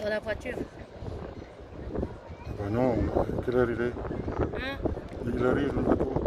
Dans la voiture. Bah non, quelle heure il est? Hein? Il arrive le bateau.